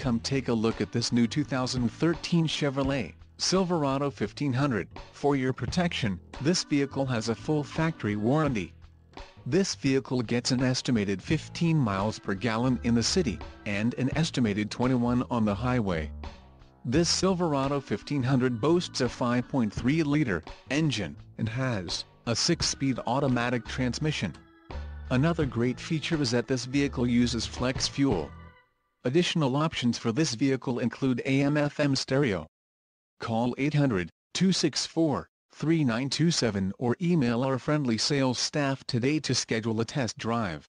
Come take a look at this new 2013 Chevrolet Silverado 1500. For your protection, this vehicle has a full factory warranty. This vehicle gets an estimated 15 miles per gallon in the city, and an estimated 21 on the highway. This Silverado 1500 boasts a 5.3-liter engine, and has a 6-speed automatic transmission. Another great feature is that this vehicle uses flex fuel. Additional options for this vehicle include AM-FM stereo. Call 800-264-3927 or email our friendly sales staff today to schedule a test drive.